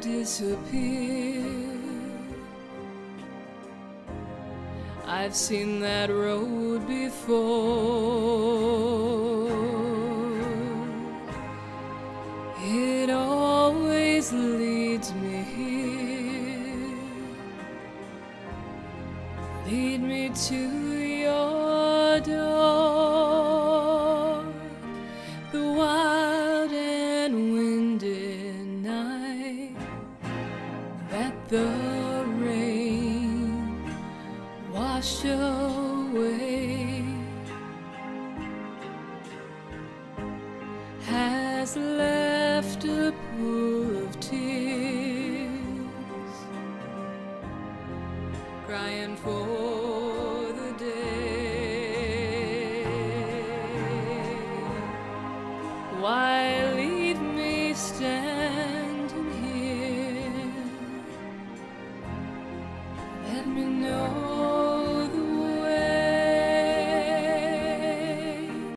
disappear. I've seen that road before. It always leads me here. Lead me to your door. The wild that the rain wash away has left a pool of tears crying for the day. Why Let me know